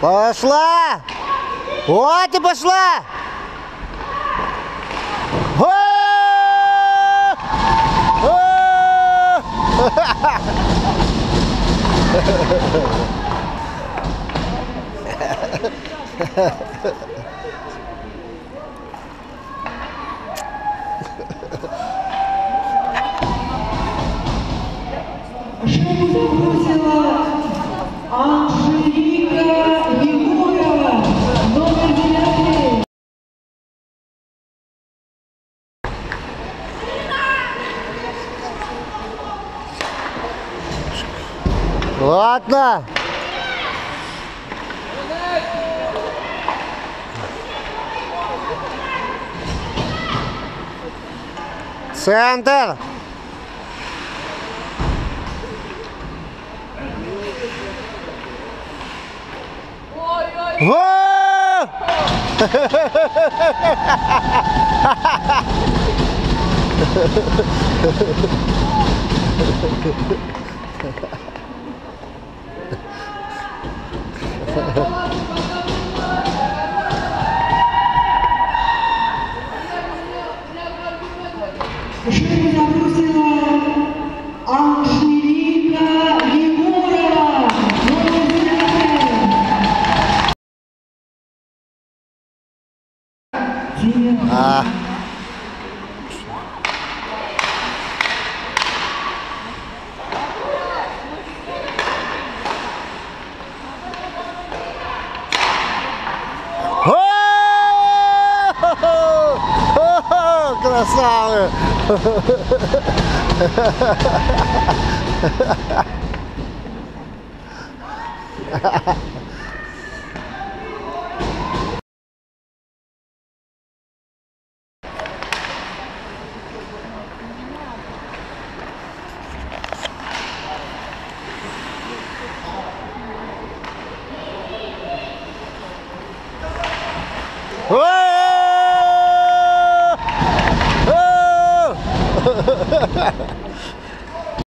Пошла! Вот и пошла! О! О! Шайбу забросила Анжелика Егорова, номер девятый. Ладно. Центр. О! Шайбу забросила девятый. А. О! Красавы! О! Ha ha ha ha!